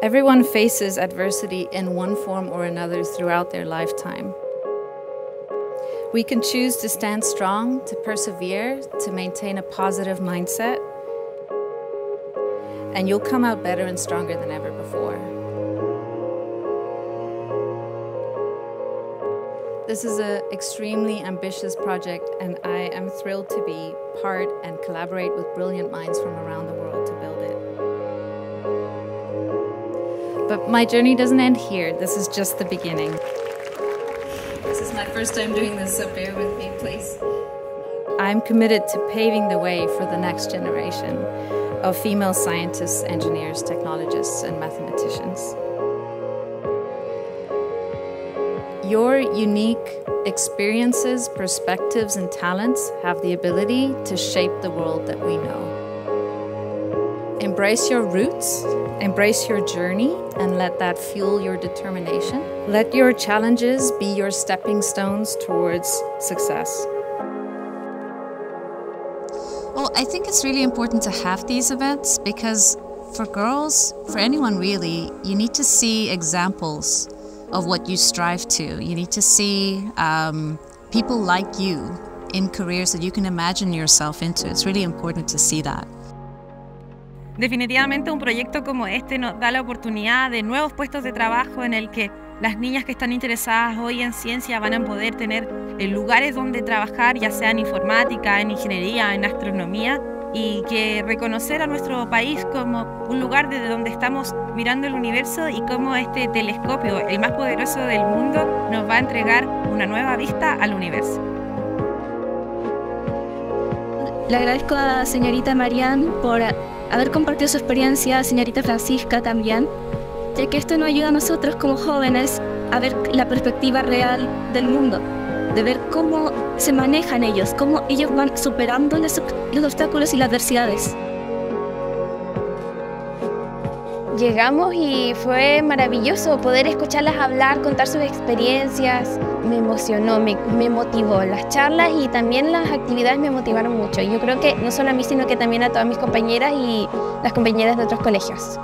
Everyone faces adversity in one form or another throughout their lifetime. We can choose to stand strong, to persevere, to maintain a positive mindset, and you'll come out better and stronger than ever before. This is an extremely ambitious project, and I am thrilled to be part and collaborate with brilliant minds from around the world But my journey doesn't end here. This is just the beginning. This is my first time doing this, so bear with me, please. I'm committed to paving the way for the next generation of female scientists, engineers, technologists, and mathematicians. Your unique experiences, perspectives, and talents have the ability to shape the world that we know. Embrace your roots, embrace your journey, and let that fuel your determination. Let your challenges be your stepping stones towards success. Well, I think it's really important to have these events because for girls, for anyone really, you need to see examples of what you strive to. You need to see um, people like you in careers that you can imagine yourself into. It's really important to see that. Definitivamente un proyecto como este nos da la oportunidad de nuevos puestos de trabajo en el que las niñas que están interesadas hoy en ciencia van a poder tener lugares donde trabajar, ya sea en informática, en ingeniería, en astronomía, y que reconocer a nuestro país como un lugar desde donde estamos mirando el universo y cómo este telescopio, el más poderoso del mundo, nos va a entregar una nueva vista al universo. Le agradezco a señorita Marianne por haber compartido su experiencia, señorita Francisca también, ya que esto nos ayuda a nosotros como jóvenes a ver la perspectiva real del mundo, de ver cómo se manejan ellos, cómo ellos van superando los, los obstáculos y las adversidades. Llegamos y fue maravilloso poder escucharlas hablar, contar sus experiencias. Me emocionó, me, me, motivó. Las charlas y también las actividades me motivaron mucho. Yo creo que no solo a mí, sino que también a todas mis compañeras y las compañeras de otros colegios.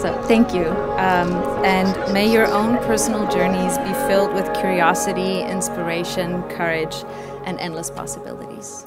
So, thank you. Um, and may your own personal journeys be filled with curiosity, inspiration, courage, and endless possibilities.